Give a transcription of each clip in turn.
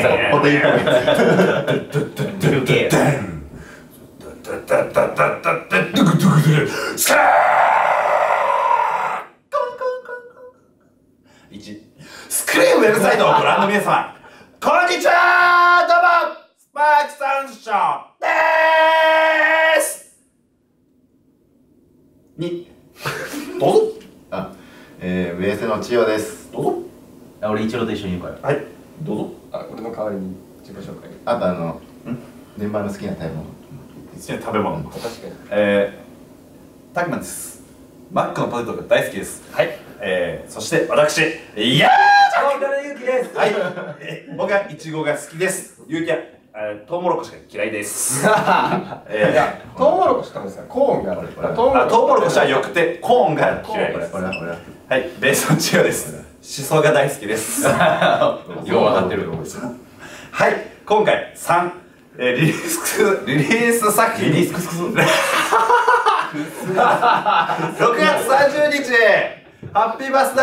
上に目下がホテイト休憩1スクリームウェブサイトをご覧の皆様こんにちはどうもスパークサンショーですにどうぞあ、えー、ベースの千代です。どうぞ。あ俺一郎と一緒に言うから。はいどうぞ。あ、俺の代わりに自己紹介。あとあの、メンバーの好きな食べ物。食べ物。確かに。えー、タクマンです。マックのポテトが大好きです。はい。えー、そして私いや大柄ゆうきです。ーはい、えー、僕はイチゴが好きです。ゆうきは、えー、トウモロコシが嫌いです。えいや、トウモロコシともさ、コーンがある。これトウー、あトウモロコシは良くてコーンが嫌いです。はい、ベースの千代です。シソが大好きです。は よう分かってるい、今回3、えー、リリース、リリース作品。リリースクスクス。6月30日、ハッピーバースデ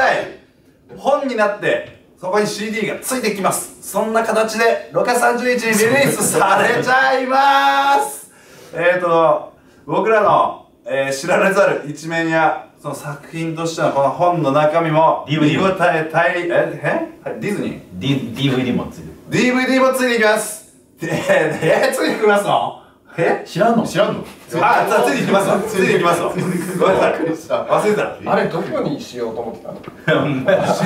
ー本になって、そこに CD がついてきます。そんな形で、6月30日にリリースされちゃいますえーと、僕らの、えー知られざる一面や、その作品としてのこの本の中身も、見応えたい、え、えはいディズニー？D DVD もついてる DVD もついてきますええついてきますのえ知らんの知らんのあ、つついてきますわついてきますわごめんなさい忘れてたあれ、どこにしようと思ってたのし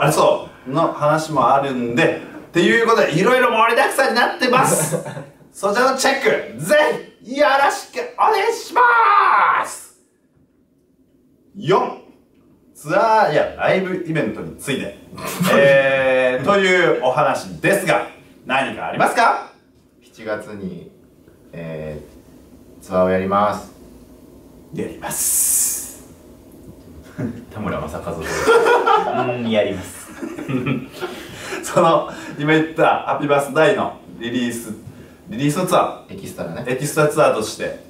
あれそうの話もあるんでっていうことでいろいろ盛りだくさんになってますそちらのチェックぜひよろしくお願いします4ツアーやライブイベントについて。えー、というお話ですが何かありますか？7月に、えー、ツアーをやります。やります。田村正和。うんやります。その今言ったハッピーバースデーのリリースリリースのツアー。エキストラね。エキストラツアーとして、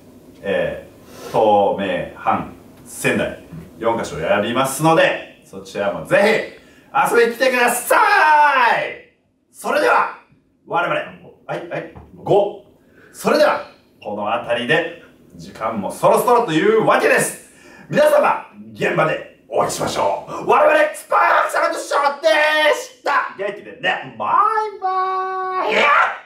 えー、東名阪仙台4箇所やりますので、そちらもぜひ遊びに来てください。それでは、我々、はい、はい、5。それでは、この辺りで、時間もそろそろというわけです。皆様、現場でお会いしましょう。我々、スパークサンドショーでした。元気でね。バイバイ。